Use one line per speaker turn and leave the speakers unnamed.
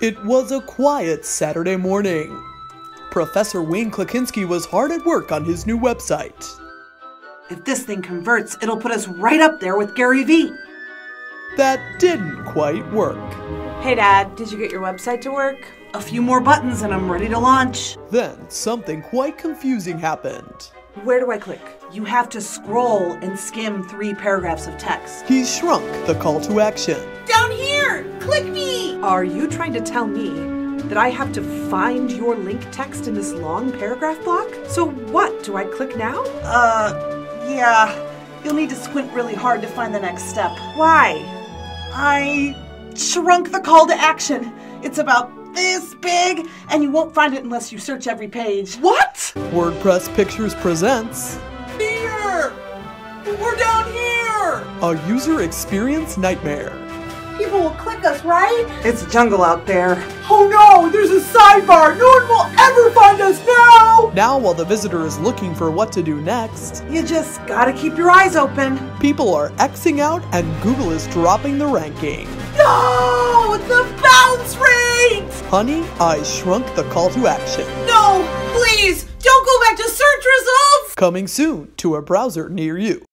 It was a quiet Saturday morning. Professor Wayne Klakinski was hard at work on his new website.
If this thing converts, it'll put us right up there with Gary Vee.
That didn't quite work.
Hey, Dad, did you get your website to work?
A few more buttons and I'm ready to launch.
Then something quite confusing happened.
Where do I click?
You have to scroll and skim three paragraphs of text.
He shrunk the call to action.
Down here! Click me!
Are you trying to tell me that I have to find your link text in this long paragraph block? So what? Do I click now?
Uh, yeah. You'll need to squint really hard to find the next step.
Why?
I shrunk the call to action. It's about this big, and you won't find it unless you search every page.
What?
WordPress Pictures presents
Here! We're down here!
a user experience nightmare.
People will click us, right? It's a jungle out there.
Oh no, there's a sidebar! No one will ever find us now!
Now, while the visitor is looking for what to do next,
You just gotta keep your eyes open.
people are Xing out and Google is dropping the ranking.
No! The bounce rate!
Honey, I shrunk the call to action.
No! Please! Don't go back to search results!
Coming soon to a browser near you.